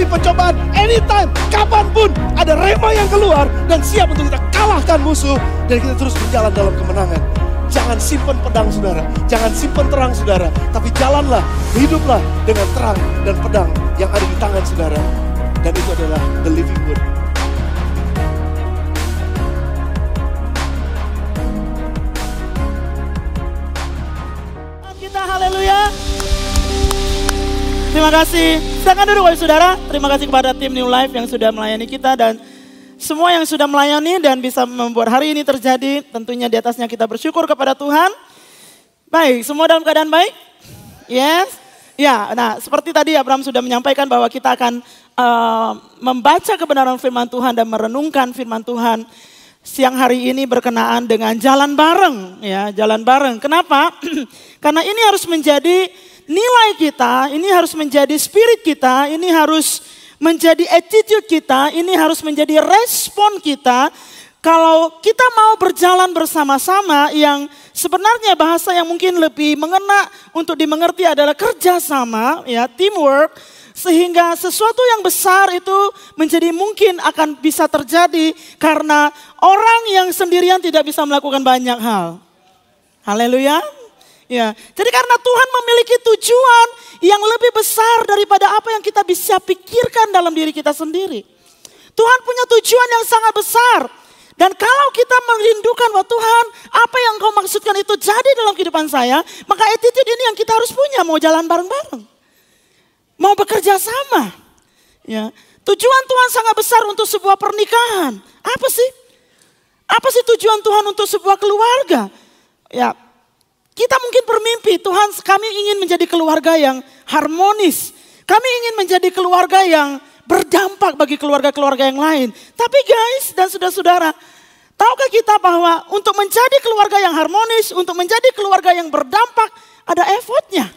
menghadapi pencobaan anytime, kapan pun ada rema yang keluar dan siap untuk kita kalahkan musuh dan kita terus berjalan dalam kemenangan. Jangan simpan pedang saudara, jangan simpan terang saudara, tapi jalanlah, hiduplah dengan terang dan pedang yang ada di tangan saudara. Dan itu adalah the living word. Kita haleluya. Terima kasih. Silakan duduk wahai saudara. Terima kasih kepada tim New Life yang sudah melayani kita dan semua yang sudah melayani dan bisa membuat hari ini terjadi. Tentunya di atasnya kita bersyukur kepada Tuhan. Baik, semua dalam keadaan baik? Yes. Ya, nah seperti tadi Abraham sudah menyampaikan bahwa kita akan uh, membaca kebenaran firman Tuhan dan merenungkan firman Tuhan siang hari ini berkenaan dengan jalan bareng ya, jalan bareng. Kenapa? Karena ini harus menjadi nilai kita, ini harus menjadi spirit kita, ini harus menjadi attitude kita, ini harus menjadi respon kita kalau kita mau berjalan bersama-sama yang sebenarnya bahasa yang mungkin lebih mengena untuk dimengerti adalah kerjasama, ya teamwork, sehingga sesuatu yang besar itu menjadi mungkin akan bisa terjadi karena orang yang sendirian tidak bisa melakukan banyak hal. Haleluya. Ya, jadi karena Tuhan memiliki tujuan yang lebih besar daripada apa yang kita bisa pikirkan dalam diri kita sendiri. Tuhan punya tujuan yang sangat besar. Dan kalau kita merindukan bahwa Tuhan, apa yang kau maksudkan itu jadi dalam kehidupan saya, maka attitude ini yang kita harus punya, mau jalan bareng-bareng. Mau bekerja sama. Ya. Tujuan Tuhan sangat besar untuk sebuah pernikahan. Apa sih? Apa sih tujuan Tuhan untuk sebuah keluarga? Ya, kita mungkin bermimpi, Tuhan kami ingin menjadi keluarga yang harmonis. Kami ingin menjadi keluarga yang berdampak bagi keluarga-keluarga yang lain. Tapi guys dan saudara-saudara, tahukah kita bahwa untuk menjadi keluarga yang harmonis, untuk menjadi keluarga yang berdampak, ada effortnya.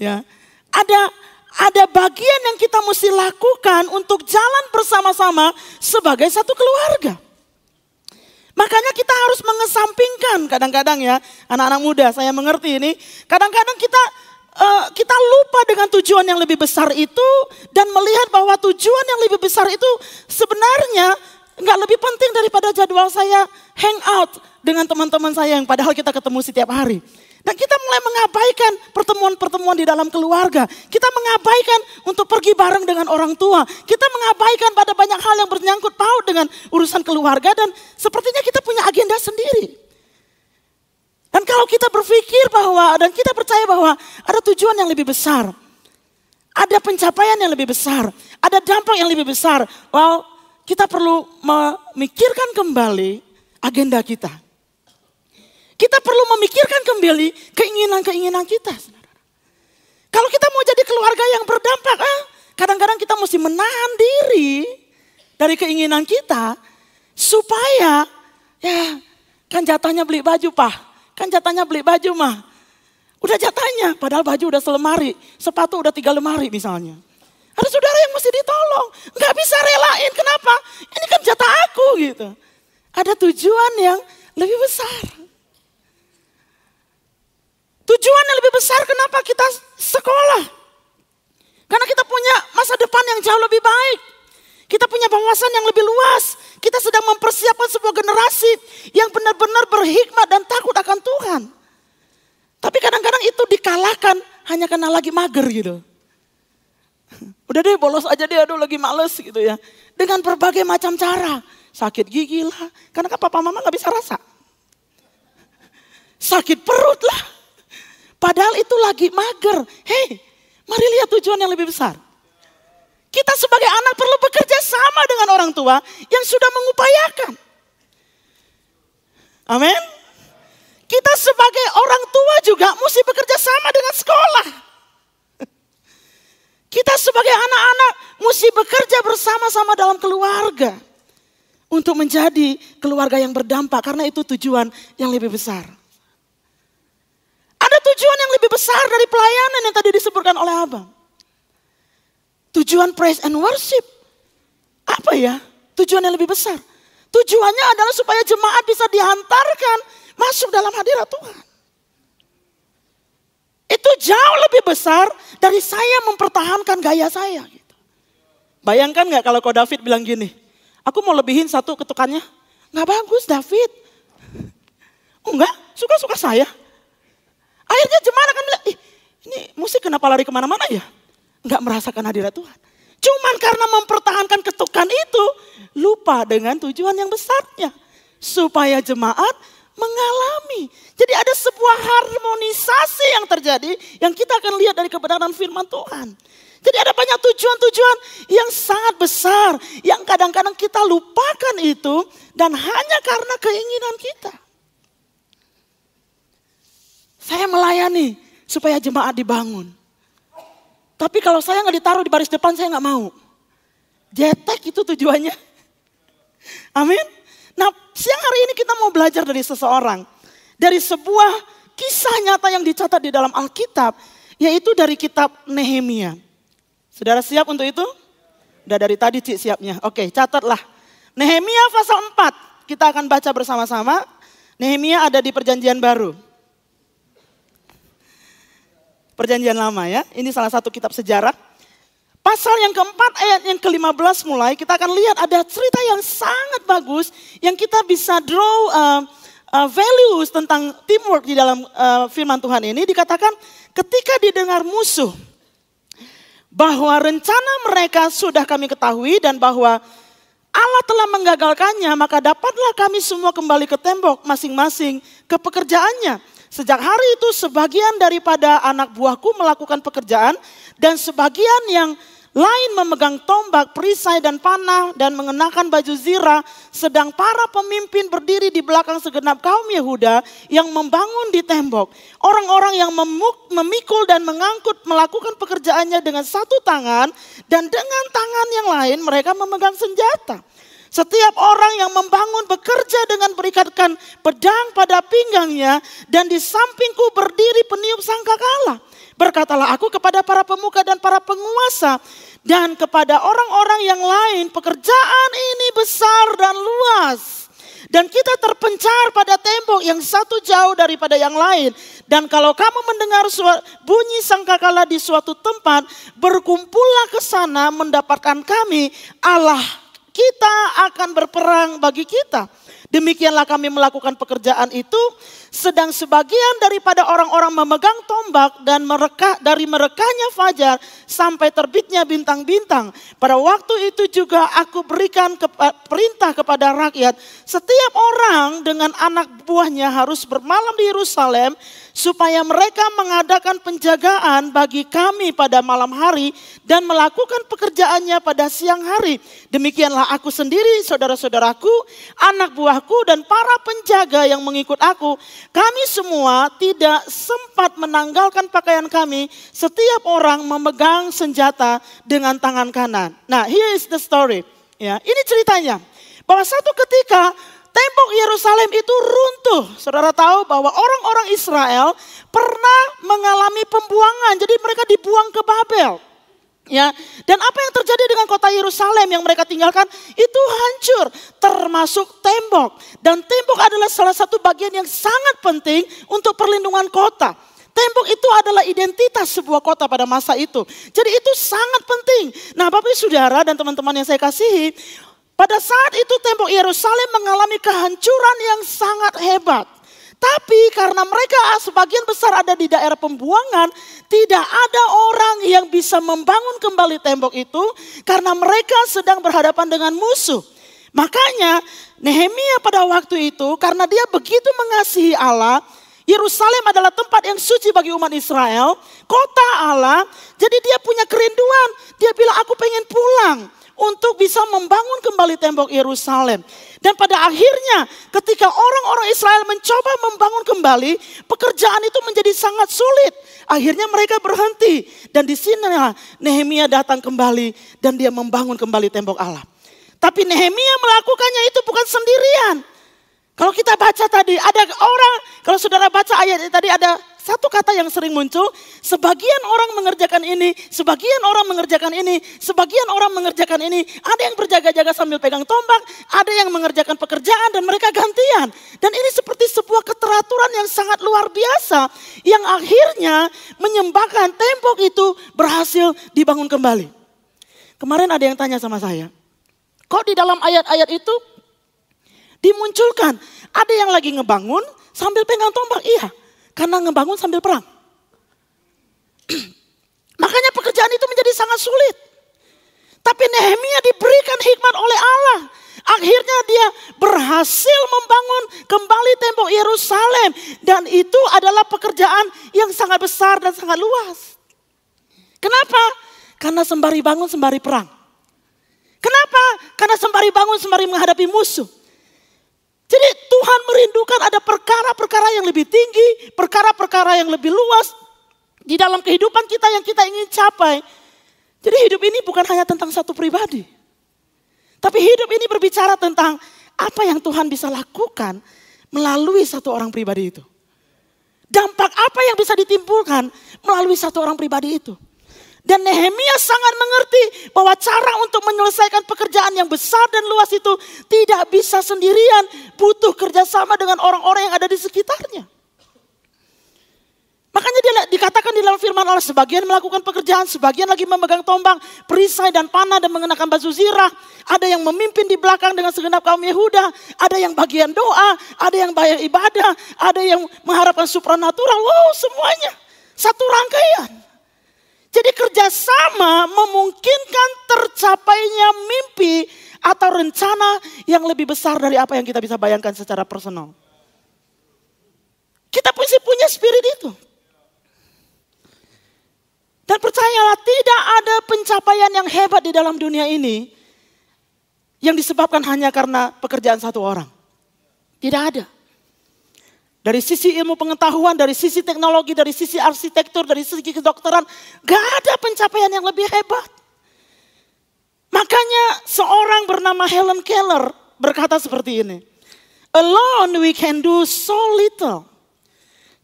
Ya, ada ada bagian yang kita mesti lakukan untuk jalan bersama-sama sebagai satu keluarga. Makanya kita harus mengesampingkan kadang-kadang ya anak-anak muda saya mengerti ini. Kadang-kadang kita uh, kita lupa dengan tujuan yang lebih besar itu dan melihat bahwa tujuan yang lebih besar itu sebenarnya nggak lebih penting daripada jadwal saya hang out dengan teman-teman saya yang padahal kita ketemu setiap hari. Dan kita mulai mengabaikan pertemuan-pertemuan di dalam keluarga. Kita mengabaikan untuk pergi bareng dengan orang tua. Kita mengabaikan pada banyak hal yang bernyangkut paut dengan urusan keluarga dan sepertinya kita punya agenda sendiri. Dan kalau kita berpikir bahwa dan kita percaya bahwa ada tujuan yang lebih besar. Ada pencapaian yang lebih besar, ada dampak yang lebih besar. Well, kita perlu memikirkan kembali agenda kita. Kita perlu memikirkan kembali keinginan-keinginan kita. Kalau kita mau jadi keluarga yang berdampak, ah, kadang-kadang kita mesti menahan diri dari keinginan kita supaya ya kan jatahnya beli baju pak, kan jatahnya beli baju mah. Udah jatahnya, padahal baju udah selemari, sepatu udah tiga lemari misalnya. Ada saudara yang mesti ditolong, nggak bisa relain, kenapa? Ini kan jatah aku gitu. Ada tujuan yang lebih besar. Tujuan yang lebih besar kenapa kita sekolah. Karena kita punya masa depan yang jauh lebih baik. Kita punya wawasan yang lebih luas. Kita sedang mempersiapkan sebuah generasi yang benar-benar berhikmat dan takut akan Tuhan. Tapi kadang-kadang itu dikalahkan hanya karena lagi mager gitu. Udah deh bolos aja deh, aduh lagi males gitu ya. Dengan berbagai macam cara. Sakit gigi lah, karena kan papa mama gak bisa rasa. Sakit perut lah, Padahal itu lagi mager. Hei, mari lihat tujuan yang lebih besar. Kita sebagai anak perlu bekerja sama dengan orang tua yang sudah mengupayakan. Amin. Kita sebagai orang tua juga mesti bekerja sama dengan sekolah. Kita sebagai anak-anak mesti bekerja bersama-sama dalam keluarga. Untuk menjadi keluarga yang berdampak karena itu tujuan yang lebih besar. Tujuan yang lebih besar dari pelayanan yang tadi disebutkan oleh abang. Tujuan praise and worship. Apa ya? Tujuan yang lebih besar. Tujuannya adalah supaya jemaat bisa dihantarkan masuk dalam hadirat Tuhan. Itu jauh lebih besar dari saya mempertahankan gaya saya. Gitu. Bayangkan nggak kalau kau David bilang gini, aku mau lebihin satu ketukannya. Nggak bagus David. Enggak, suka-suka saya. Akhirnya jemaat akan bilang, ini musik kenapa lari ke mana-mana ya? Enggak merasakan hadirat Tuhan. Cuman karena mempertahankan ketukan itu, lupa dengan tujuan yang besarnya. Supaya jemaat mengalami. Jadi ada sebuah harmonisasi yang terjadi yang kita akan lihat dari kebenaran firman Tuhan. Jadi ada banyak tujuan-tujuan yang sangat besar yang kadang-kadang kita lupakan itu dan hanya karena keinginan kita. Saya melayani supaya jemaat dibangun. Tapi kalau saya nggak ditaruh di baris depan saya nggak mau. Jetek itu tujuannya. Amin. Nah siang hari ini kita mau belajar dari seseorang. Dari sebuah kisah nyata yang dicatat di dalam Alkitab. Yaitu dari kitab Nehemia. Saudara siap untuk itu? Udah dari tadi Cik siapnya. Oke catatlah. Nehemia pasal 4. Kita akan baca bersama-sama. Nehemia ada di perjanjian baru. Perjanjian lama ya. Ini salah satu kitab sejarah. Pasal yang keempat ayat yang ke-15 mulai kita akan lihat ada cerita yang sangat bagus yang kita bisa draw uh, uh, values tentang teamwork di dalam uh, firman Tuhan ini dikatakan ketika didengar musuh bahwa rencana mereka sudah kami ketahui dan bahwa Allah telah menggagalkannya, maka dapatlah kami semua kembali ke tembok masing-masing ke pekerjaannya. Sejak hari itu sebagian daripada anak buahku melakukan pekerjaan dan sebagian yang lain memegang tombak, perisai dan panah dan mengenakan baju zirah. Sedang para pemimpin berdiri di belakang segenap kaum Yehuda yang membangun di tembok. Orang-orang yang memuk, memikul dan mengangkut melakukan pekerjaannya dengan satu tangan dan dengan tangan yang lain mereka memegang senjata. Setiap orang yang membangun bekerja dengan berikatkan pedang pada pinggangnya dan di sampingku berdiri peniup sangkakala. Berkatalah aku kepada para pemuka dan para penguasa dan kepada orang-orang yang lain pekerjaan ini besar dan luas. Dan kita terpencar pada tembok yang satu jauh daripada yang lain. Dan kalau kamu mendengar bunyi sangkakala di suatu tempat, berkumpullah ke sana mendapatkan kami Allah kita akan berperang bagi kita. Demikianlah kami melakukan pekerjaan itu, sedang sebagian daripada orang-orang memegang tombak dan mereka dari merekanya fajar sampai terbitnya bintang-bintang. Pada waktu itu juga aku berikan ke, perintah kepada rakyat, setiap orang dengan anak buahnya harus bermalam di Yerusalem supaya mereka mengadakan penjagaan bagi kami pada malam hari dan melakukan pekerjaannya pada siang hari. Demikianlah aku sendiri, saudara-saudaraku, anak buahku dan para penjaga yang mengikut aku. Kami semua tidak sempat menanggalkan pakaian kami. Setiap orang memegang senjata dengan tangan kanan. Nah, here is the story. Ya, ini ceritanya. Bahwa satu ketika tembok Yerusalem itu runtuh. Saudara tahu bahwa orang-orang Israel pernah mengalami pembuangan. Jadi mereka dibuang ke Babel. Ya, dan apa yang terjadi dengan kota Yerusalem yang mereka tinggalkan itu hancur, termasuk tembok. Dan tembok adalah salah satu bagian yang sangat penting untuk perlindungan kota. Tembok itu adalah identitas sebuah kota pada masa itu. Jadi itu sangat penting. Nah Bapak Saudara dan teman-teman yang saya kasihi, pada saat itu tembok Yerusalem mengalami kehancuran yang sangat hebat. Tapi karena mereka sebagian besar ada di daerah pembuangan, tidak ada orang yang bisa membangun kembali tembok itu karena mereka sedang berhadapan dengan musuh. Makanya Nehemia pada waktu itu karena dia begitu mengasihi Allah, Yerusalem adalah tempat yang suci bagi umat Israel, kota Allah. Jadi dia punya kerinduan. Dia bilang aku pengen pulang untuk bisa membangun kembali tembok Yerusalem. Dan pada akhirnya ketika orang-orang Israel mencoba membangun kembali, pekerjaan itu menjadi sangat sulit. Akhirnya mereka berhenti dan di sini Nehemia datang kembali dan dia membangun kembali tembok Allah. Tapi Nehemia melakukannya itu bukan sendirian. Kalau kita baca tadi ada orang, kalau saudara baca ayat tadi ada satu kata yang sering muncul, sebagian orang mengerjakan ini, sebagian orang mengerjakan ini, sebagian orang mengerjakan ini. Ada yang berjaga-jaga sambil pegang tombak, ada yang mengerjakan pekerjaan dan mereka gantian. Dan ini seperti sebuah keteraturan yang sangat luar biasa yang akhirnya menyembahkan tembok itu berhasil dibangun kembali. Kemarin ada yang tanya sama saya, kok di dalam ayat-ayat itu dimunculkan ada yang lagi ngebangun sambil pegang tombak? Iya, karena ngebangun sambil perang. Makanya pekerjaan itu menjadi sangat sulit. Tapi Nehemia diberikan hikmat oleh Allah. Akhirnya dia berhasil membangun kembali tembok Yerusalem. Dan itu adalah pekerjaan yang sangat besar dan sangat luas. Kenapa? Karena sembari bangun, sembari perang. Kenapa? Karena sembari bangun, sembari menghadapi musuh. Jadi Tuhan merindukan ada perkara-perkara yang lebih tinggi, perkara-perkara yang lebih luas di dalam kehidupan kita yang kita ingin capai. Jadi hidup ini bukan hanya tentang satu pribadi. Tapi hidup ini berbicara tentang apa yang Tuhan bisa lakukan melalui satu orang pribadi itu. Dampak apa yang bisa ditimbulkan melalui satu orang pribadi itu. Dan Nehemia sangat mengerti bahwa cara untuk menyelesaikan pekerjaan yang besar dan luas itu tidak bisa sendirian. Butuh kerjasama dengan orang-orang yang ada di sekitarnya. Makanya dia dikatakan di dalam firman Allah sebagian melakukan pekerjaan, sebagian lagi memegang tombak, perisai dan panah dan mengenakan baju zirah. Ada yang memimpin di belakang dengan segenap kaum Yehuda, ada yang bagian doa, ada yang bayar ibadah, ada yang mengharapkan supranatural. Wow, semuanya satu rangkaian. Jadi kerjasama memungkinkan tercapainya mimpi atau rencana yang lebih besar dari apa yang kita bisa bayangkan secara personal. Kita pasti punya spirit itu. Dan percayalah tidak ada pencapaian yang hebat di dalam dunia ini yang disebabkan hanya karena pekerjaan satu orang. Tidak ada. Dari sisi ilmu pengetahuan, dari sisi teknologi, dari sisi arsitektur, dari sisi kedokteran, gak ada pencapaian yang lebih hebat. Makanya seorang bernama Helen Keller berkata seperti ini. Alone we can do so little.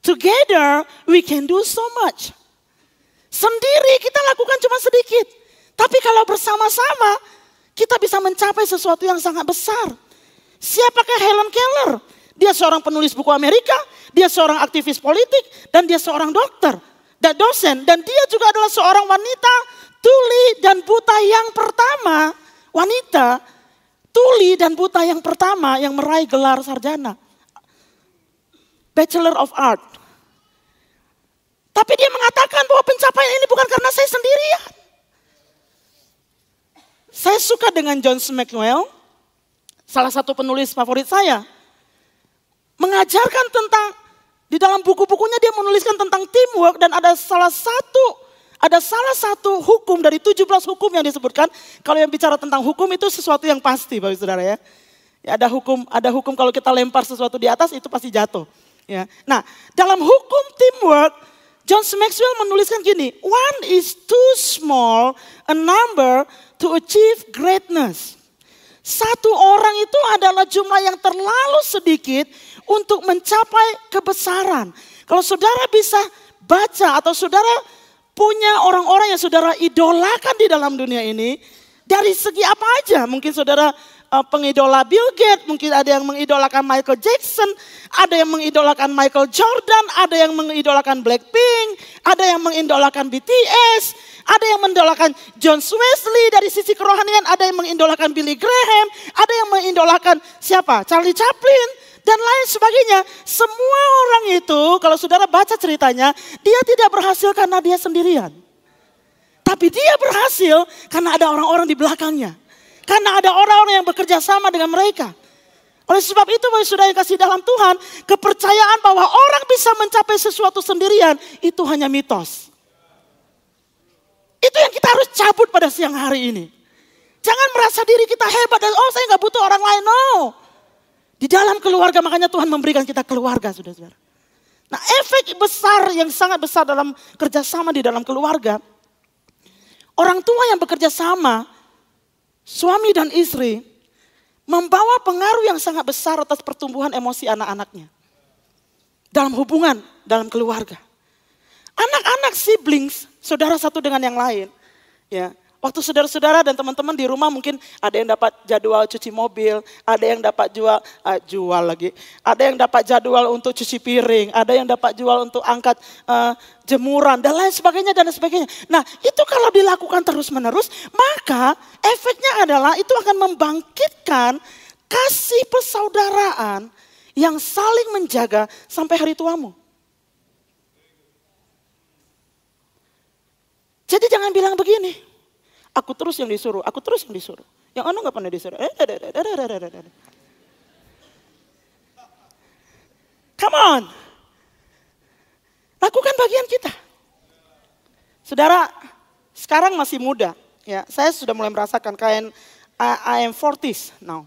Together we can do so much. Sendiri kita lakukan cuma sedikit. Tapi kalau bersama-sama kita bisa mencapai sesuatu yang sangat besar. Siapakah Helen Keller? Dia seorang penulis buku Amerika, dia seorang aktivis politik, dan dia seorang dokter dan dosen. Dan dia juga adalah seorang wanita tuli dan buta yang pertama. Wanita tuli dan buta yang pertama yang meraih gelar sarjana. Bachelor of Art. Tapi dia mengatakan bahwa pencapaian ini bukan karena saya sendirian. Saya suka dengan John Maxwell, salah satu penulis favorit saya. Mengajarkan tentang, di dalam buku-bukunya dia menuliskan tentang teamwork dan ada salah satu ada salah satu hukum dari 17 hukum yang disebutkan. Kalau yang bicara tentang hukum itu sesuatu yang pasti Bapak Saudara ya. ya ada hukum ada hukum kalau kita lempar sesuatu di atas itu pasti jatuh. Ya. Nah, dalam hukum teamwork John Maxwell menuliskan gini, one is too small a number to achieve greatness. Satu orang itu adalah jumlah yang terlalu sedikit untuk mencapai kebesaran. Kalau saudara bisa baca atau saudara punya orang-orang yang saudara idolakan di dalam dunia ini, dari segi apa aja, mungkin saudara uh, pengidola Bill Gates, mungkin ada yang mengidolakan Michael Jackson, ada yang mengidolakan Michael Jordan, ada yang mengidolakan Blackpink, ada yang mengidolakan BTS, ada yang mengidolakan John Wesley dari sisi kerohanian, ada yang mengidolakan Billy Graham, ada yang mengidolakan siapa? Charlie Chaplin dan lain sebagainya. Semua orang itu kalau saudara baca ceritanya, dia tidak berhasil karena dia sendirian. Tapi dia berhasil karena ada orang-orang di belakangnya. Karena ada orang-orang yang bekerja sama dengan mereka. Oleh sebab itu, bagi sudah yang kasih dalam Tuhan, kepercayaan bahwa orang bisa mencapai sesuatu sendirian itu hanya mitos. Itu yang kita harus cabut pada siang hari ini. Jangan merasa diri kita hebat dan oh saya nggak butuh orang lain. No. Di dalam keluarga makanya Tuhan memberikan kita keluarga, saudara-saudara. Nah efek besar yang sangat besar dalam kerjasama di dalam keluarga. Orang tua yang bekerja sama suami dan istri membawa pengaruh yang sangat besar atas pertumbuhan emosi anak-anaknya. Dalam hubungan, dalam keluarga. Anak-anak siblings, saudara satu dengan yang lain. ya Waktu saudara-saudara dan teman-teman di rumah mungkin ada yang dapat jadwal cuci mobil, ada yang dapat jual, uh, jual lagi, ada yang dapat jadwal untuk cuci piring, ada yang dapat jual untuk angkat uh, jemuran dan lain sebagainya dan lain sebagainya. Nah itu kalau dilakukan terus-menerus, maka efeknya adalah itu akan membangkitkan kasih persaudaraan yang saling menjaga sampai hari tuamu. Jadi jangan bilang begini, Aku terus yang disuruh, aku terus yang disuruh. Yang anu nggak pernah disuruh. Eh, Come on. Lakukan bagian kita. Saudara, sekarang masih muda. Ya, saya sudah mulai merasakan kain I, I am 40s now.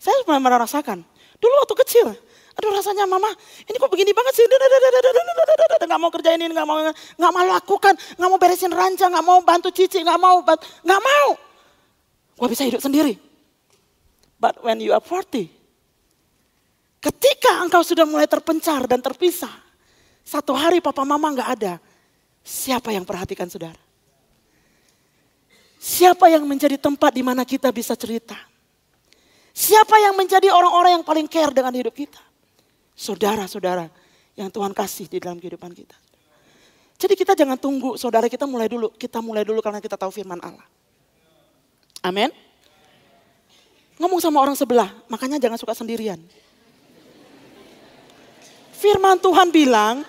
Saya mulai merasakan. Dulu waktu kecil, Aduh rasanya mama, ini kok begini banget sih. Gak mau kerjain ini, gak mau, gak mau lakukan, gak mau beresin ranjang, gak mau bantu cici, gak mau, gak mau. Gue bisa hidup sendiri. But when you are 40, ketika engkau sudah mulai terpencar dan terpisah, satu hari papa mama gak ada, siapa yang perhatikan saudara? Siapa yang menjadi tempat di mana kita bisa cerita? Siapa yang menjadi orang-orang yang paling care dengan hidup kita? Saudara-saudara yang Tuhan kasih di dalam kehidupan kita. Jadi kita jangan tunggu saudara kita mulai dulu. Kita mulai dulu karena kita tahu firman Allah. Amin. Ngomong sama orang sebelah, makanya jangan suka sendirian. Firman Tuhan bilang,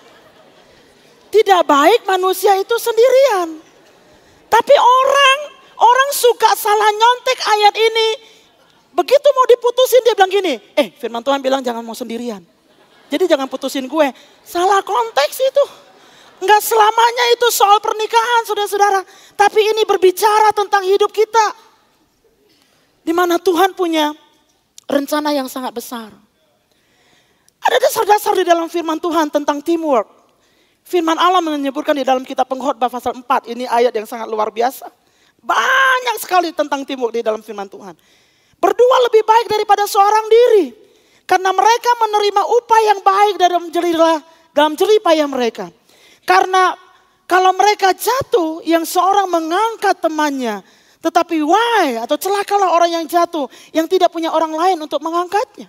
tidak baik manusia itu sendirian. Tapi orang, orang suka salah nyontek ayat ini. Begitu mau diputusin dia bilang gini, eh firman Tuhan bilang jangan mau sendirian. Jadi jangan putusin gue. Salah konteks itu. Enggak selamanya itu soal pernikahan saudara-saudara. Tapi ini berbicara tentang hidup kita. Di mana Tuhan punya rencana yang sangat besar. Ada dasar-dasar di dalam firman Tuhan tentang teamwork. Firman Allah menyebutkan di dalam kitab pengkhotbah pasal 4. Ini ayat yang sangat luar biasa. Banyak sekali tentang teamwork di dalam firman Tuhan. Berdua lebih baik daripada seorang diri. Karena mereka menerima upah yang baik dalam jerih dalam jerih payah mereka. Karena kalau mereka jatuh, yang seorang mengangkat temannya. Tetapi why atau celakalah orang yang jatuh yang tidak punya orang lain untuk mengangkatnya.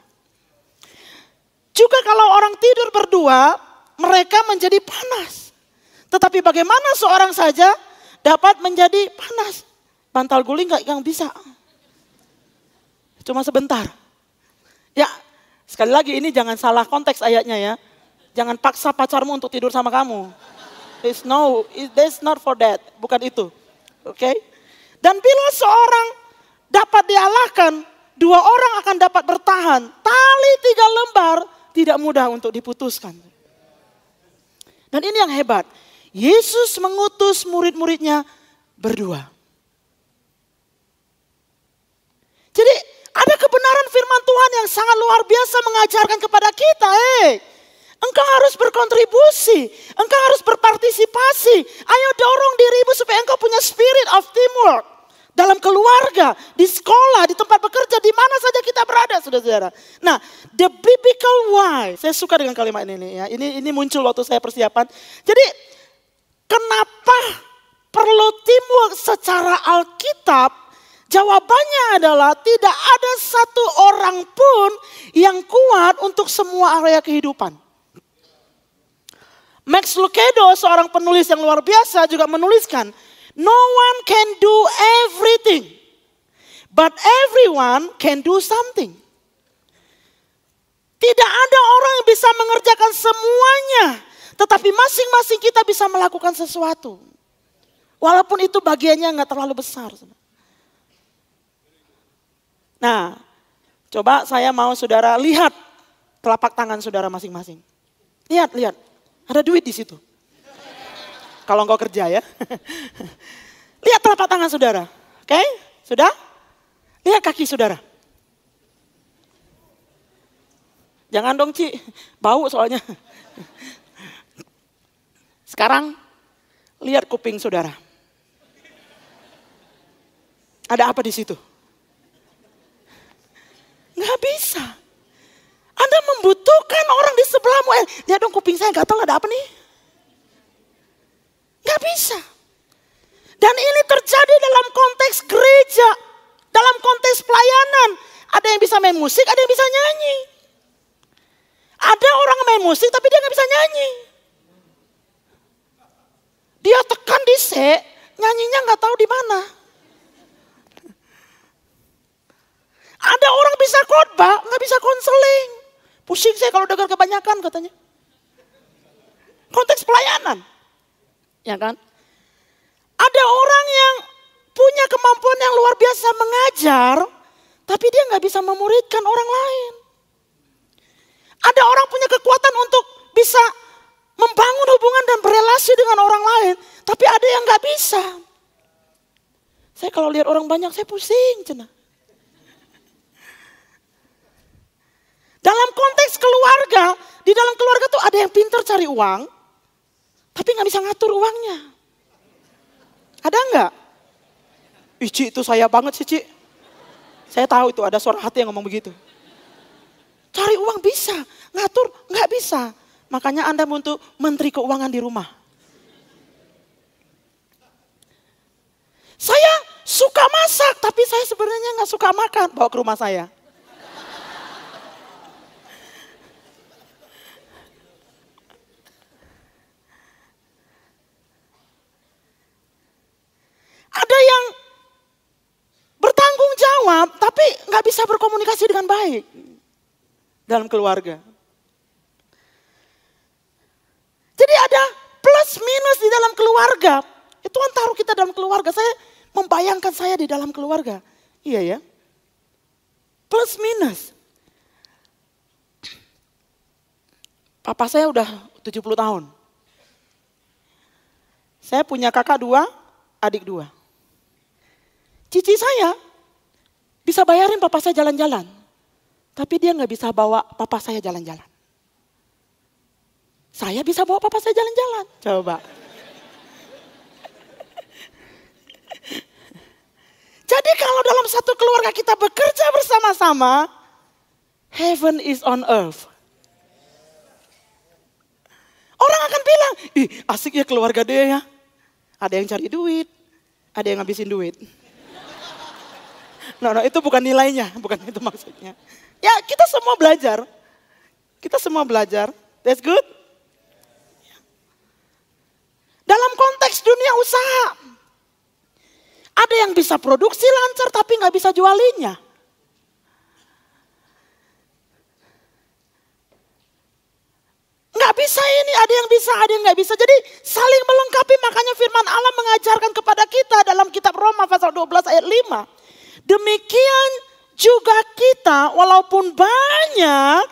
Juga kalau orang tidur berdua, mereka menjadi panas. Tetapi bagaimana seorang saja dapat menjadi panas? Bantal guling gak yang bisa. Cuma sebentar. Ya Sekali lagi ini jangan salah konteks ayatnya ya. Jangan paksa pacarmu untuk tidur sama kamu. It's no, it's not for that. Bukan itu. Oke. Okay? Dan bila seorang dapat dialahkan, dua orang akan dapat bertahan. Tali tiga lembar tidak mudah untuk diputuskan. Dan ini yang hebat. Yesus mengutus murid-muridnya berdua. Jadi ada kebenaran firman Tuhan yang sangat luar biasa mengajarkan kepada kita. Eh, engkau harus berkontribusi. Engkau harus berpartisipasi. Ayo dorong dirimu supaya engkau punya spirit of teamwork. Dalam keluarga, di sekolah, di tempat bekerja, di mana saja kita berada, saudara-saudara. Nah, the biblical why. Saya suka dengan kalimat ini ya. Ini ini muncul waktu saya persiapan. Jadi, kenapa perlu teamwork secara Alkitab Jawabannya adalah tidak ada satu orang pun yang kuat untuk semua area kehidupan. Max Lucado, seorang penulis yang luar biasa juga menuliskan, No one can do everything, but everyone can do something. Tidak ada orang yang bisa mengerjakan semuanya, tetapi masing-masing kita bisa melakukan sesuatu. Walaupun itu bagiannya nggak terlalu besar. Nah, coba saya mau saudara lihat telapak tangan saudara masing-masing. Lihat, lihat. Ada duit di situ. Kalau engkau kerja ya. lihat telapak tangan saudara. Oke, okay? sudah? Lihat kaki saudara. Jangan dong Ci, bau soalnya. Sekarang lihat kuping saudara. Ada apa di situ? Nggak bisa. Anda membutuhkan orang di sebelahmu. Eh, lihat dong kuping saya gatal ada apa nih? Nggak bisa. Dan ini terjadi dalam konteks gereja, dalam konteks pelayanan. Ada yang bisa main musik, ada yang bisa nyanyi. Ada orang main musik tapi dia nggak bisa nyanyi. Dia tekan di C, nyanyinya nggak tahu di mana. Ada orang bisa khotbah, nggak bisa konseling. Pusing saya kalau dengar kebanyakan katanya. Konteks pelayanan. Ya kan? Ada orang yang punya kemampuan yang luar biasa mengajar, tapi dia nggak bisa memuridkan orang lain. Ada orang punya kekuatan untuk bisa membangun hubungan dan berelasi dengan orang lain, tapi ada yang nggak bisa. Saya kalau lihat orang banyak saya pusing, cina. Dalam konteks keluarga, di dalam keluarga tuh ada yang pintar cari uang, tapi nggak bisa ngatur uangnya. Ada nggak? Ici itu saya banget sih, Ci. Saya tahu itu ada suara hati yang ngomong begitu. Cari uang bisa, ngatur nggak bisa. Makanya Anda untuk menteri keuangan di rumah. Saya suka masak, tapi saya sebenarnya nggak suka makan. Bawa ke rumah saya. Ada yang bertanggung jawab, tapi nggak bisa berkomunikasi dengan baik dalam keluarga. Jadi ada plus minus di dalam keluarga. Itu kan taruh kita dalam keluarga. Saya membayangkan saya di dalam keluarga. Iya ya. Plus minus. Papa saya udah 70 tahun. Saya punya kakak dua, adik dua. Cici saya bisa bayarin papa saya jalan-jalan. Tapi dia nggak bisa bawa papa saya jalan-jalan. Saya bisa bawa papa saya jalan-jalan. Coba. Jadi kalau dalam satu keluarga kita bekerja bersama-sama, heaven is on earth. Orang akan bilang, ih asik ya keluarga dia ya. Ada yang cari duit, ada yang ngabisin duit. No, no, itu bukan nilainya, bukan itu maksudnya. Ya, kita semua belajar. Kita semua belajar. That's good. Dalam konteks dunia usaha. Ada yang bisa produksi lancar tapi nggak bisa jualinya. Nggak bisa ini, ada yang bisa, ada yang nggak bisa. Jadi saling melengkapi, makanya firman Allah mengajarkan kepada kita dalam kitab Roma pasal 12 ayat 5. Demikian juga kita walaupun banyak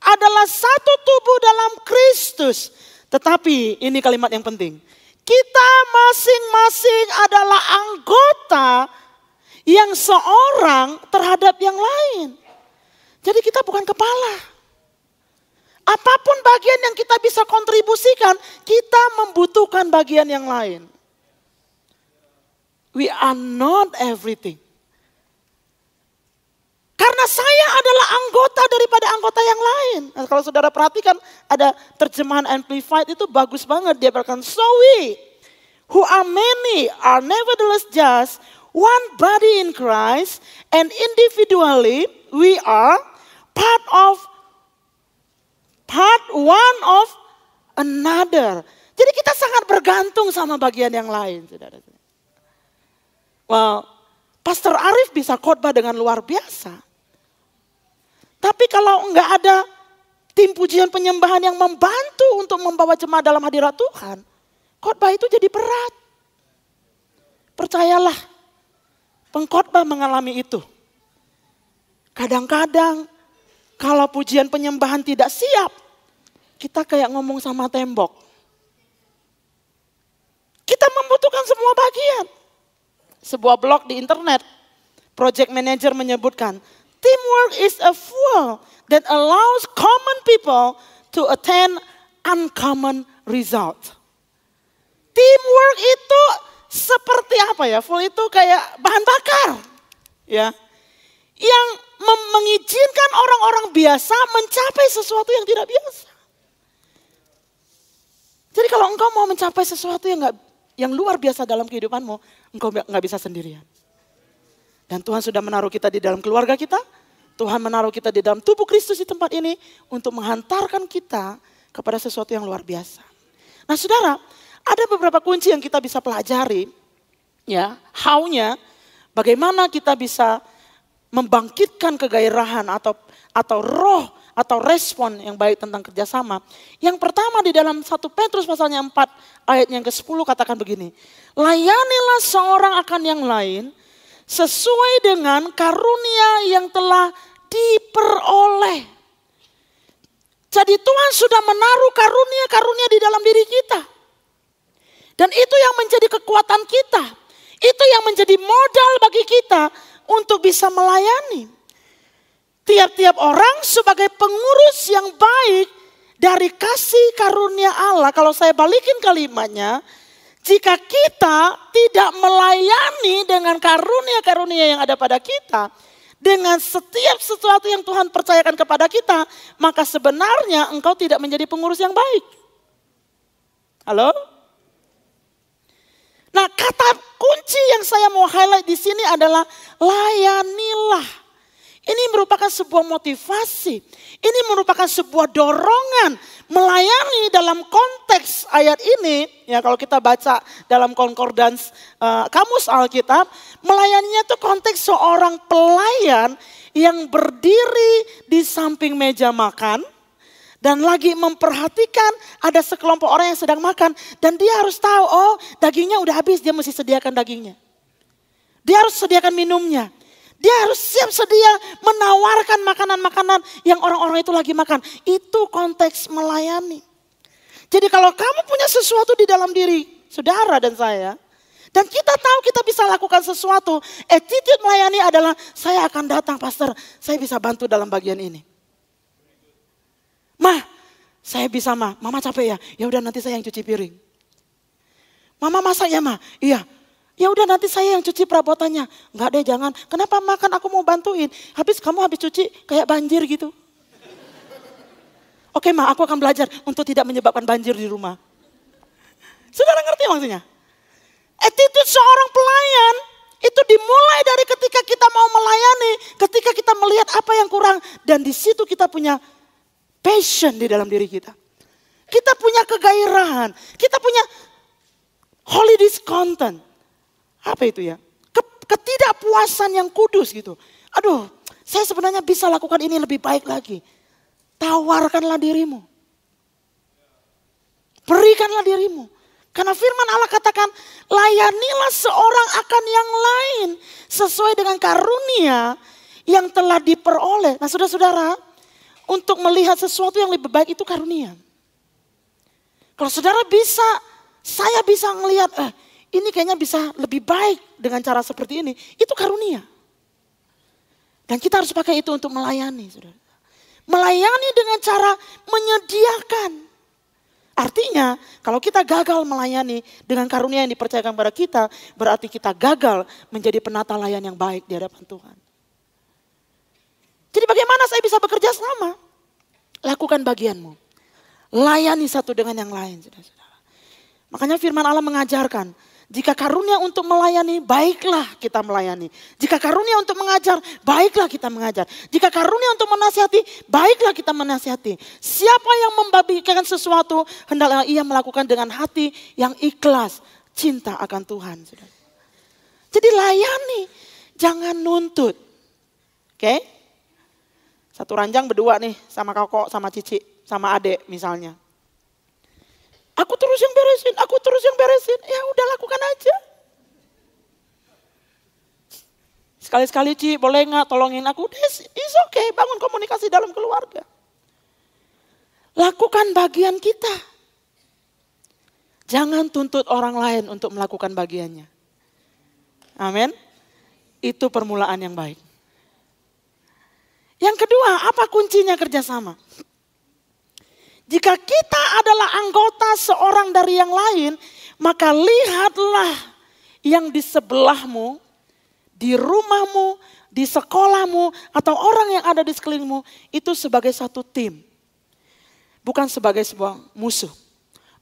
adalah satu tubuh dalam Kristus. Tetapi ini kalimat yang penting. Kita masing-masing adalah anggota yang seorang terhadap yang lain. Jadi kita bukan kepala. Apa pun bagian yang kita bisa kontribusikan, kita membutuhkan bagian yang lain. We are not everything. Karena saya adalah anggota daripada anggota yang lain. Nah, kalau saudara perhatikan ada terjemahan amplified itu bagus banget. Dia berkata, so we who are many are nevertheless just one body in Christ and individually we are part of part one of another. Jadi kita sangat bergantung sama bagian yang lain, saudara. Well, Pastor Arif bisa khotbah dengan luar biasa. Tapi kalau enggak ada tim pujian penyembahan yang membantu untuk membawa jemaah dalam hadirat Tuhan, khotbah itu jadi berat. Percayalah, pengkhotbah mengalami itu. Kadang-kadang kalau pujian penyembahan tidak siap, kita kayak ngomong sama tembok. Kita membutuhkan semua bagian. Sebuah blog di internet, project manager menyebutkan, teamwork is a fuel that allows common people to attain uncommon result. Teamwork itu seperti apa ya? Fuel itu kayak bahan bakar. Ya. Yang mengizinkan orang-orang biasa mencapai sesuatu yang tidak biasa. Jadi kalau engkau mau mencapai sesuatu yang gak, yang luar biasa dalam kehidupanmu, engkau nggak bisa sendirian. Dan Tuhan sudah menaruh kita di dalam keluarga kita, Tuhan menaruh kita di dalam tubuh Kristus di tempat ini untuk menghantarkan kita kepada sesuatu yang luar biasa. Nah saudara, ada beberapa kunci yang kita bisa pelajari, ya, how-nya, bagaimana kita bisa membangkitkan kegairahan atau atau roh atau respon yang baik tentang kerjasama. Yang pertama di dalam 1 Petrus pasalnya 4 ayat yang ke-10 katakan begini. Layanilah seorang akan yang lain sesuai dengan karunia yang telah diperoleh. Jadi Tuhan sudah menaruh karunia-karunia di dalam diri kita. Dan itu yang menjadi kekuatan kita. Itu yang menjadi modal bagi kita untuk bisa melayani. Tiap-tiap orang sebagai pengurus yang baik dari kasih karunia Allah. Kalau saya balikin kalimatnya, jika kita tidak melayani dengan karunia-karunia yang ada pada kita, dengan setiap sesuatu yang Tuhan percayakan kepada kita, maka sebenarnya engkau tidak menjadi pengurus yang baik. Halo? Nah, kata kunci yang saya mau highlight di sini adalah layanilah. Ini merupakan sebuah motivasi. Ini merupakan sebuah dorongan melayani dalam konteks ayat ini. Ya kalau kita baca dalam konkordans uh, kamus Alkitab, melayaninya itu konteks seorang pelayan yang berdiri di samping meja makan dan lagi memperhatikan ada sekelompok orang yang sedang makan dan dia harus tahu oh dagingnya udah habis dia mesti sediakan dagingnya. Dia harus sediakan minumnya. Dia harus siap sedia menawarkan makanan-makanan yang orang-orang itu lagi makan. Itu konteks melayani. Jadi kalau kamu punya sesuatu di dalam diri saudara dan saya, dan kita tahu kita bisa lakukan sesuatu, attitude melayani adalah saya akan datang pastor, saya bisa bantu dalam bagian ini. Mah, saya bisa mah, mama capek ya, ya udah nanti saya yang cuci piring. Mama masak ya mah, iya Ya udah nanti saya yang cuci perabotannya. Enggak deh jangan. Kenapa makan aku mau bantuin. Habis kamu habis cuci kayak banjir gitu. Oke ma aku akan belajar untuk tidak menyebabkan banjir di rumah. Saudara ngerti maksudnya? Attitude seorang pelayan itu dimulai dari ketika kita mau melayani, ketika kita melihat apa yang kurang dan di situ kita punya passion di dalam diri kita. Kita punya kegairahan, kita punya holy discontent. Apa itu ya? Ketidakpuasan yang kudus gitu. Aduh, saya sebenarnya bisa lakukan ini lebih baik lagi. Tawarkanlah dirimu. Berikanlah dirimu. Karena firman Allah katakan, layanilah seorang akan yang lain. Sesuai dengan karunia yang telah diperoleh. Nah saudara-saudara, untuk melihat sesuatu yang lebih baik itu karunia. Kalau saudara bisa, saya bisa melihat, eh ini kayaknya bisa lebih baik dengan cara seperti ini. Itu karunia. Dan kita harus pakai itu untuk melayani. Saudara. Melayani dengan cara menyediakan. Artinya kalau kita gagal melayani dengan karunia yang dipercayakan kepada kita. Berarti kita gagal menjadi penata layan yang baik di hadapan Tuhan. Jadi bagaimana saya bisa bekerja sama? Lakukan bagianmu. Layani satu dengan yang lain. Saudara-saudara. Makanya firman Allah mengajarkan jika karunia untuk melayani, baiklah kita melayani. Jika karunia untuk mengajar, baiklah kita mengajar. Jika karunia untuk menasihati, baiklah kita menasihati. Siapa yang membagikan sesuatu, hendaklah ia melakukan dengan hati yang ikhlas, cinta akan Tuhan. Jadi layani, jangan nuntut. Oke? Satu ranjang berdua nih sama kakak, sama cici, sama adek misalnya. Aku terus yang beresin, aku terus yang beresin. Ya udah lakukan aja. Sekali-sekali Ci, boleh nggak tolongin aku? It's okay, bangun komunikasi dalam keluarga. Lakukan bagian kita. Jangan tuntut orang lain untuk melakukan bagiannya. Amin. Itu permulaan yang baik. Yang kedua, apa kuncinya kerjasama? Jika kita adalah anggota seorang dari yang lain, maka lihatlah yang di sebelahmu, di rumahmu, di sekolahmu, atau orang yang ada di sekelilingmu, itu sebagai satu tim. Bukan sebagai sebuah musuh,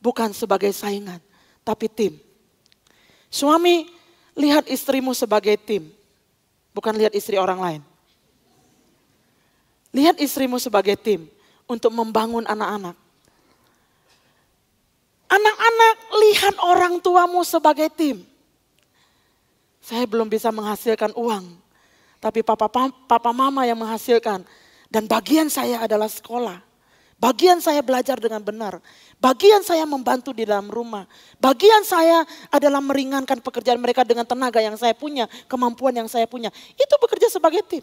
bukan sebagai saingan, tapi tim. Suami, lihat istrimu sebagai tim, bukan lihat istri orang lain. Lihat istrimu sebagai tim untuk membangun anak-anak. Anak-anak, lihat orang tuamu sebagai tim. Saya belum bisa menghasilkan uang, tapi papa, papa mama yang menghasilkan. Dan bagian saya adalah sekolah. Bagian saya belajar dengan benar. Bagian saya membantu di dalam rumah. Bagian saya adalah meringankan pekerjaan mereka dengan tenaga yang saya punya, kemampuan yang saya punya. Itu bekerja sebagai tim.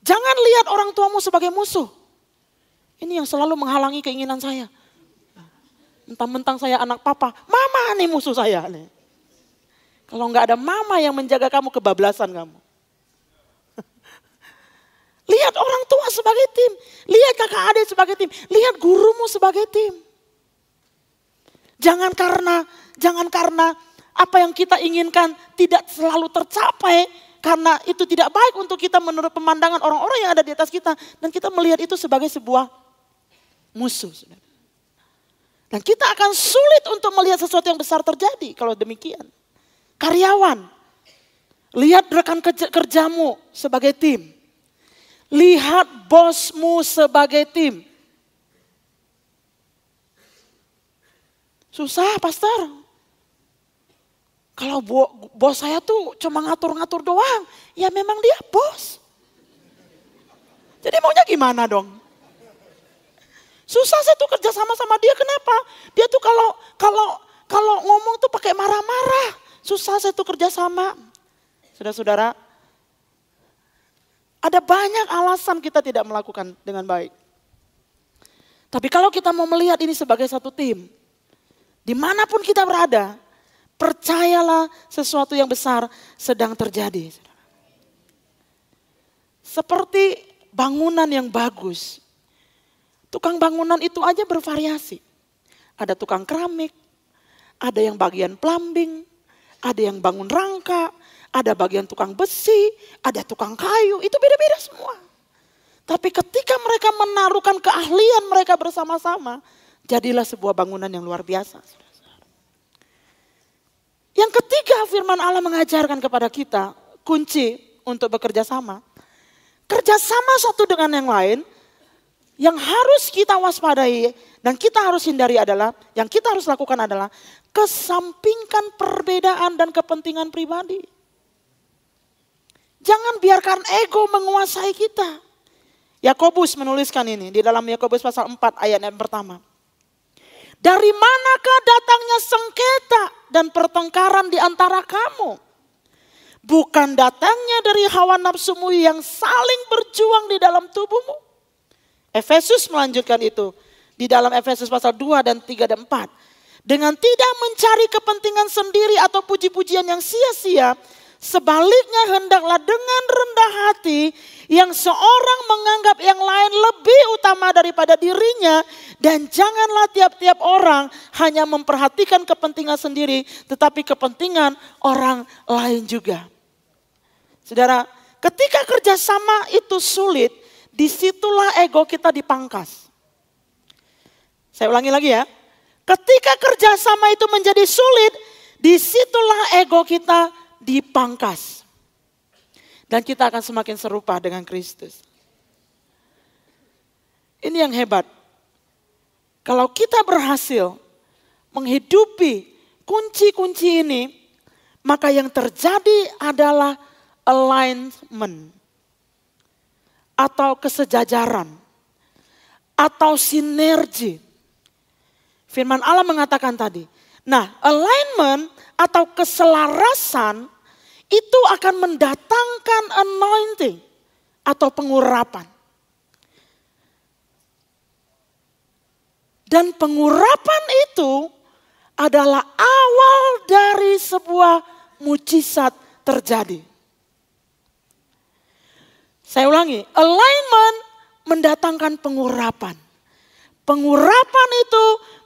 Jangan lihat orang tuamu sebagai musuh. Ini yang selalu menghalangi keinginan saya. Mentang-mentang saya anak papa, mama nih musuh saya nih. Kalau nggak ada mama yang menjaga kamu, kebablasan kamu. Lihat orang tua sebagai tim. Lihat kakak adik sebagai tim. Lihat gurumu sebagai tim. Jangan karena jangan karena apa yang kita inginkan tidak selalu tercapai karena itu tidak baik untuk kita menurut pemandangan orang-orang yang ada di atas kita dan kita melihat itu sebagai sebuah musuh. Dan kita akan sulit untuk melihat sesuatu yang besar terjadi kalau demikian. Karyawan, lihat rekan kerjamu sebagai tim. Lihat bosmu sebagai tim. Susah, pastor. Kalau bos saya tuh cuma ngatur-ngatur doang, ya memang dia bos. Jadi maunya gimana dong? Susah saya tuh kerja sama sama dia. Kenapa? Dia tuh kalau kalau kalau ngomong tuh pakai marah-marah. Susah saya tuh kerja sama. Saudara-saudara, ada banyak alasan kita tidak melakukan dengan baik. Tapi kalau kita mau melihat ini sebagai satu tim, di mana pun kita berada, percayalah sesuatu yang besar sedang terjadi. Seperti bangunan yang bagus. Tukang bangunan itu aja bervariasi. Ada tukang keramik, ada yang bagian plumbing, ada yang bangun rangka, ada bagian tukang besi, ada tukang kayu, itu beda-beda semua. Tapi ketika mereka menaruhkan keahlian mereka bersama-sama, jadilah sebuah bangunan yang luar biasa. Yang ketiga firman Allah mengajarkan kepada kita kunci untuk bekerja sama. Kerjasama satu dengan yang lain yang harus kita waspadai dan kita harus hindari adalah, yang kita harus lakukan adalah kesampingkan perbedaan dan kepentingan pribadi. Jangan biarkan ego menguasai kita. Yakobus menuliskan ini di dalam Yakobus pasal 4 ayat yang pertama. Dari manakah datangnya sengketa dan pertengkaran di antara kamu? Bukan datangnya dari hawa nafsumu yang saling berjuang di dalam tubuhmu. Efesus melanjutkan itu di dalam Efesus pasal 2 dan 3 dan 4. Dengan tidak mencari kepentingan sendiri atau puji-pujian yang sia-sia, Sebaliknya hendaklah dengan rendah hati yang seorang menganggap yang lain lebih utama daripada dirinya dan janganlah tiap-tiap orang hanya memperhatikan kepentingan sendiri tetapi kepentingan orang lain juga. Saudara, ketika kerjasama itu sulit, di situlah ego kita dipangkas. Saya ulangi lagi ya. Ketika kerjasama itu menjadi sulit, di situlah ego kita dipangkas. Dan kita akan semakin serupa dengan Kristus. Ini yang hebat. Kalau kita berhasil menghidupi kunci-kunci ini, maka yang terjadi adalah alignment atau kesejajaran atau sinergi. Firman Allah mengatakan tadi. Nah, alignment atau keselarasan itu akan mendatangkan anointing atau pengurapan. Dan pengurapan itu adalah awal dari sebuah mujizat terjadi. Saya ulangi, alignment mendatangkan pengurapan. Pengurapan itu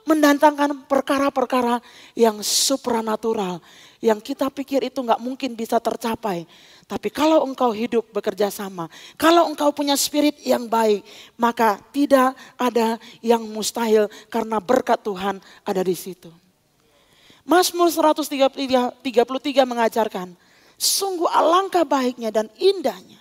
mendatangkan perkara-perkara yang supranatural. Yang kita pikir itu nggak mungkin bisa tercapai. Tapi kalau engkau hidup bekerja sama, kalau engkau punya spirit yang baik, maka tidak ada yang mustahil karena berkat Tuhan ada di situ. Mazmur 133 mengajarkan, sungguh alangkah baiknya dan indahnya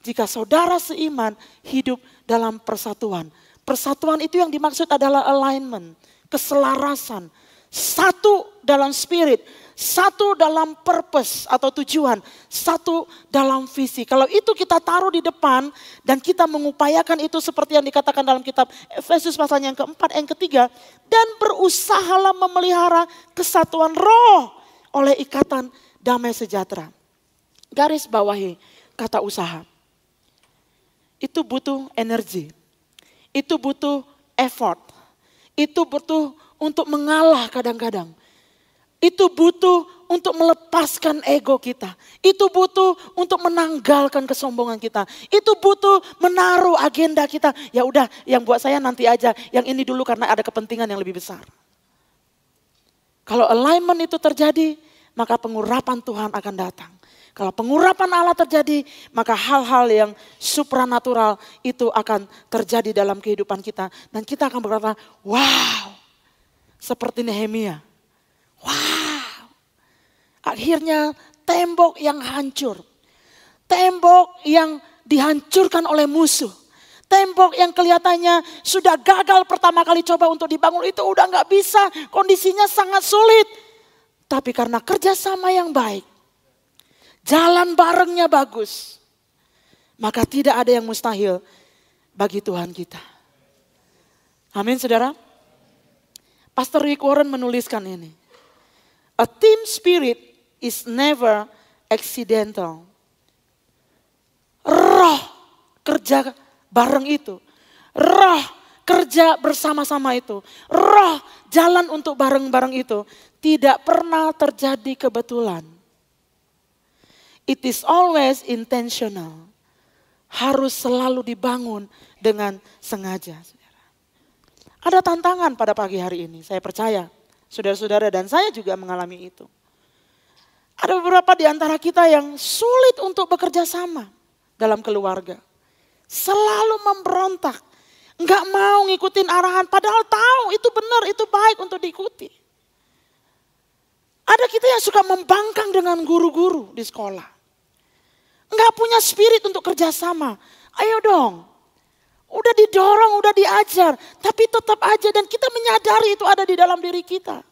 jika saudara seiman hidup dalam persatuan. Persatuan itu yang dimaksud adalah alignment, keselarasan, satu dalam spirit, satu dalam purpose atau tujuan, satu dalam visi. Kalau itu kita taruh di depan dan kita mengupayakan itu seperti yang dikatakan dalam kitab Efesus pasal yang keempat, yang ketiga. Dan berusahalah memelihara kesatuan roh oleh ikatan damai sejahtera. Garis bawahi kata usaha. Itu butuh energi. Itu butuh effort. Itu butuh untuk mengalah kadang-kadang itu butuh untuk melepaskan ego kita. Itu butuh untuk menanggalkan kesombongan kita. Itu butuh menaruh agenda kita. Ya udah, yang buat saya nanti aja. Yang ini dulu karena ada kepentingan yang lebih besar. Kalau alignment itu terjadi, maka pengurapan Tuhan akan datang. Kalau pengurapan Allah terjadi, maka hal-hal yang supranatural itu akan terjadi dalam kehidupan kita. Dan kita akan berkata, wow, seperti Nehemia Wow. Akhirnya tembok yang hancur. Tembok yang dihancurkan oleh musuh. Tembok yang kelihatannya sudah gagal pertama kali coba untuk dibangun itu udah nggak bisa. Kondisinya sangat sulit. Tapi karena kerjasama yang baik. Jalan barengnya bagus. Maka tidak ada yang mustahil bagi Tuhan kita. Amin saudara. Pastor Rick Warren menuliskan ini. A team spirit is never accidental. Roh kerja bareng itu. Roh kerja bersama-sama itu. Roh jalan untuk bareng-bareng itu. Tidak pernah terjadi kebetulan. It is always intentional. Harus selalu dibangun dengan sengaja. Ada tantangan pada pagi hari ini, saya percaya saudara-saudara dan saya juga mengalami itu. Ada beberapa di antara kita yang sulit untuk bekerja sama dalam keluarga. Selalu memberontak. Enggak mau ngikutin arahan padahal tahu itu benar, itu baik untuk diikuti. Ada kita yang suka membangkang dengan guru-guru di sekolah. Enggak punya spirit untuk kerjasama. Ayo dong, Udah didorong, udah diajar. Tapi tetap aja dan kita menyadari itu ada di dalam diri kita.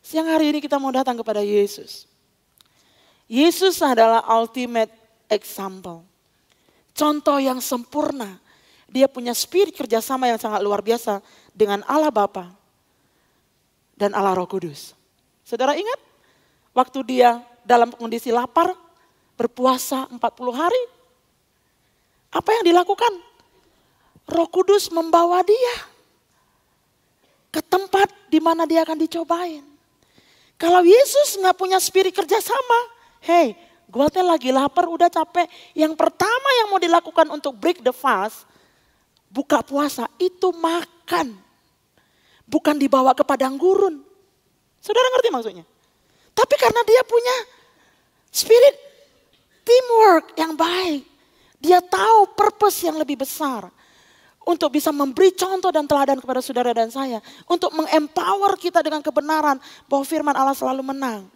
Siang hari ini kita mau datang kepada Yesus. Yesus adalah ultimate example. Contoh yang sempurna. Dia punya spirit kerjasama yang sangat luar biasa dengan Allah Bapa dan Allah Roh Kudus. Saudara ingat? Waktu dia dalam kondisi lapar, berpuasa 40 hari. Apa yang dilakukan? Roh Kudus membawa dia ke tempat di mana dia akan dicobain. Kalau Yesus nggak punya spirit kerjasama, hey, gue teh lagi lapar, udah capek. Yang pertama yang mau dilakukan untuk break the fast, buka puasa, itu makan. Bukan dibawa ke padang gurun. Saudara ngerti maksudnya? Tapi karena dia punya spirit teamwork yang baik. Dia tahu purpose yang lebih besar untuk bisa memberi contoh dan teladan kepada saudara dan saya, untuk mengempower kita dengan kebenaran bahwa firman Allah selalu menang.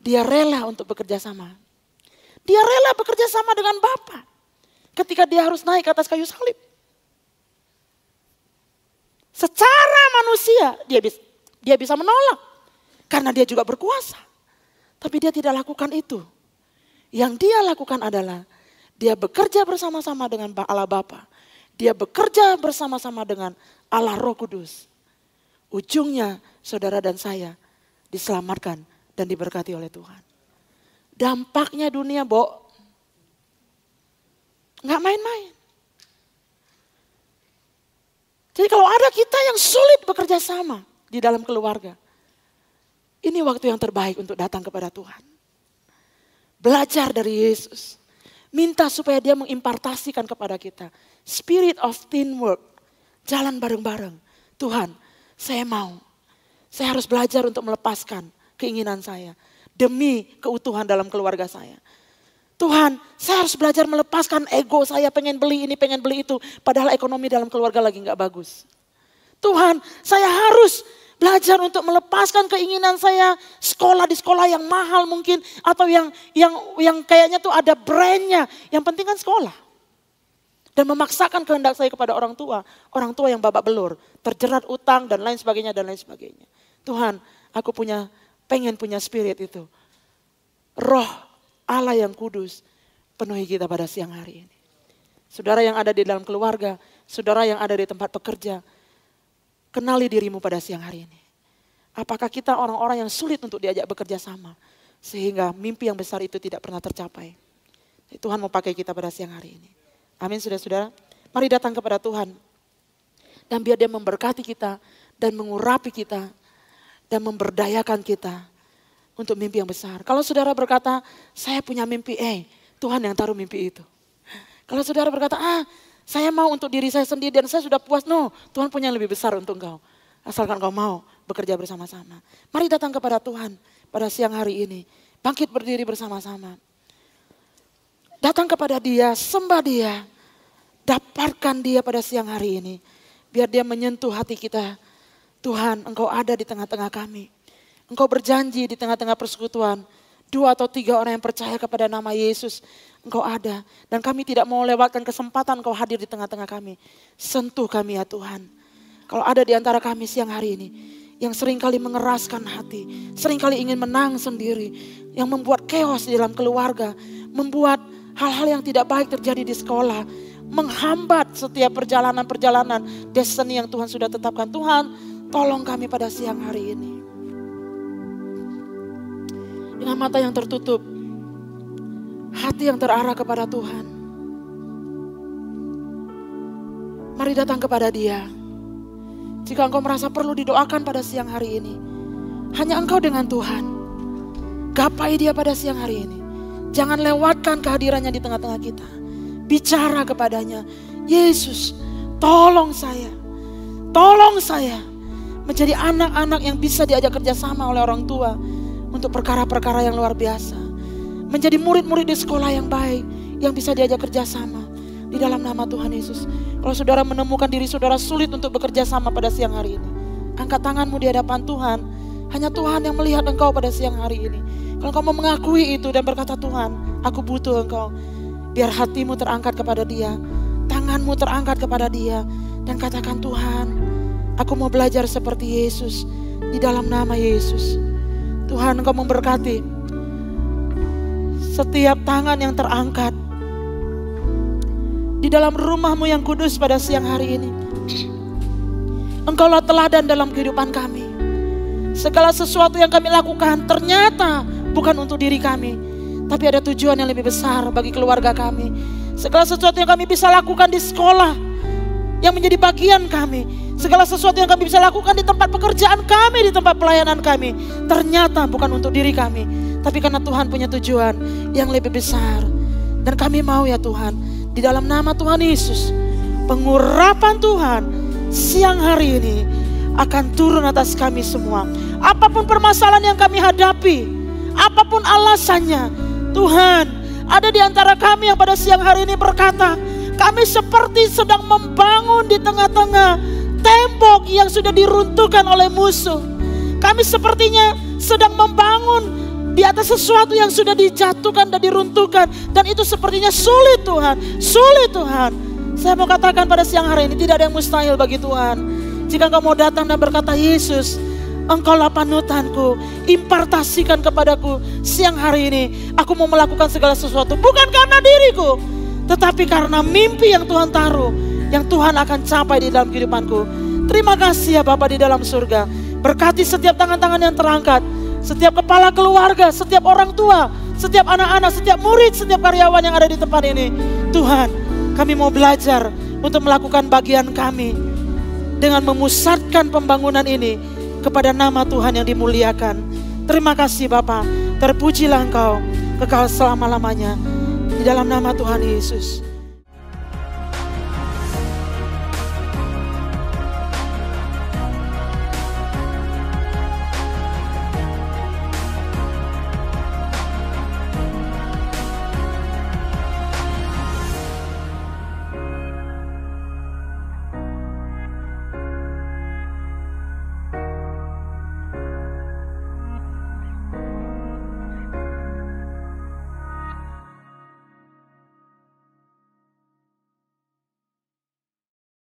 Dia rela untuk bekerja sama. Dia rela bekerja sama dengan Bapa ketika dia harus naik ke atas kayu salib. Secara manusia dia bisa dia bisa menolak karena dia juga berkuasa. Tapi dia tidak lakukan itu. Yang dia lakukan adalah dia bekerja bersama-sama dengan Allah Bapa dia bekerja bersama-sama dengan Allah Roh Kudus. Ujungnya saudara dan saya diselamatkan dan diberkati oleh Tuhan. Dampaknya dunia, Bo. Nggak main-main. Jadi kalau ada kita yang sulit bekerja sama di dalam keluarga. Ini waktu yang terbaik untuk datang kepada Tuhan. Belajar dari Yesus. Minta supaya dia mengimpartasikan kepada kita. Spirit of teamwork. Jalan bareng-bareng. Tuhan, saya mau. Saya harus belajar untuk melepaskan keinginan saya. Demi keutuhan dalam keluarga saya. Tuhan, saya harus belajar melepaskan ego saya pengen beli ini, pengen beli itu. Padahal ekonomi dalam keluarga lagi nggak bagus. Tuhan, saya harus Belajar untuk melepaskan keinginan saya sekolah di sekolah yang mahal mungkin atau yang yang yang kayaknya tuh ada brandnya. Yang penting kan sekolah. Dan memaksakan kehendak saya kepada orang tua. Orang tua yang babak belur. Terjerat utang dan lain sebagainya dan lain sebagainya. Tuhan aku punya pengen punya spirit itu. Roh Allah yang kudus penuhi kita pada siang hari ini. Saudara yang ada di dalam keluarga, saudara yang ada di tempat pekerja, kenali dirimu pada siang hari ini. Apakah kita orang-orang yang sulit untuk diajak bekerja sama, sehingga mimpi yang besar itu tidak pernah tercapai? Tuhan mau pakai kita pada siang hari ini. Amin, saudara-saudara. Mari datang kepada Tuhan. Dan biar dia memberkati kita dan mengurapi kita dan memberdayakan kita untuk mimpi yang besar. Kalau saudara berkata, saya punya mimpi, eh Tuhan yang taruh mimpi itu. Kalau saudara berkata, ah saya mau untuk diri saya sendiri dan saya sudah puas. No, Tuhan punya yang lebih besar untuk engkau. Asalkan kau mau bekerja bersama-sama. Mari datang kepada Tuhan pada siang hari ini. Bangkit berdiri bersama-sama. Datang kepada dia, sembah dia. Dapatkan dia pada siang hari ini. Biar dia menyentuh hati kita. Tuhan engkau ada di tengah-tengah kami. Engkau berjanji di tengah-tengah persekutuan. Dua atau tiga orang yang percaya kepada nama Yesus. Engkau ada. Dan kami tidak mau lewatkan kesempatan engkau hadir di tengah-tengah kami. Sentuh kami ya Tuhan. Kalau ada di antara kami siang hari ini. Yang sering kali mengeraskan hati. Seringkali ingin menang sendiri. Yang membuat chaos di dalam keluarga. Membuat hal-hal yang tidak baik terjadi di sekolah, menghambat setiap perjalanan-perjalanan destiny yang Tuhan sudah tetapkan. Tuhan, tolong kami pada siang hari ini. Dengan mata yang tertutup, hati yang terarah kepada Tuhan. Mari datang kepada Dia. Jika engkau merasa perlu didoakan pada siang hari ini, hanya engkau dengan Tuhan. Gapai Dia pada siang hari ini. Jangan lewatkan kehadirannya di tengah-tengah kita. Bicara kepadanya, Yesus, tolong saya. Tolong saya menjadi anak-anak yang bisa diajak kerjasama oleh orang tua untuk perkara-perkara yang luar biasa. Menjadi murid-murid di sekolah yang baik, yang bisa diajak kerjasama di dalam nama Tuhan Yesus. Kalau saudara menemukan diri saudara sulit untuk bekerja sama pada siang hari ini, angkat tanganmu di hadapan Tuhan. Hanya Tuhan yang melihat engkau pada siang hari ini. Kalau kau mau mengakui itu dan berkata Tuhan, aku butuh engkau. Biar hatimu terangkat kepada dia, tanganmu terangkat kepada dia. Dan katakan Tuhan, aku mau belajar seperti Yesus di dalam nama Yesus. Tuhan engkau memberkati setiap tangan yang terangkat di dalam rumahmu yang kudus pada siang hari ini. Engkaulah teladan dalam kehidupan kami. Segala sesuatu yang kami lakukan ternyata bukan untuk diri kami, tapi ada tujuan yang lebih besar bagi keluarga kami. Segala sesuatu yang kami bisa lakukan di sekolah yang menjadi bagian kami, segala sesuatu yang kami bisa lakukan di tempat pekerjaan kami, di tempat pelayanan kami, ternyata bukan untuk diri kami, tapi karena Tuhan punya tujuan yang lebih besar. Dan kami mau ya Tuhan, di dalam nama Tuhan Yesus, pengurapan Tuhan siang hari ini akan turun atas kami semua. Apa pun permasalahan yang kami hadapi, Apa pun alasannya, Tuhan ada di antara kami yang pada siang hari ini berkata, kami seperti sedang membangun di tengah-tengah tembok yang sudah diruntuhkan oleh musuh. Kami sepertinya sedang membangun di atas sesuatu yang sudah dijatuhkan dan diruntuhkan. Dan itu sepertinya sulit Tuhan, sulit Tuhan. Saya mau katakan pada siang hari ini tidak ada yang mustahil bagi Tuhan. Jika engkau mau datang dan berkata, Yesus, Engkaulah panutanku, impartasikan kepadaku siang hari ini. Aku mau melakukan segala sesuatu, bukan karena diriku, tetapi karena mimpi yang Tuhan taruh, yang Tuhan akan capai di dalam kehidupanku. Terima kasih ya Bapak di dalam surga. Berkati setiap tangan-tangan yang terangkat, setiap kepala keluarga, setiap orang tua, setiap anak-anak, setiap murid, setiap karyawan yang ada di tempat ini. Tuhan, kami mau belajar untuk melakukan bagian kami dengan memusatkan pembangunan ini kepada nama Tuhan yang dimuliakan. Terima kasih Bapak, terpujilah Engkau kekal selama-lamanya. Di dalam nama Tuhan Yesus.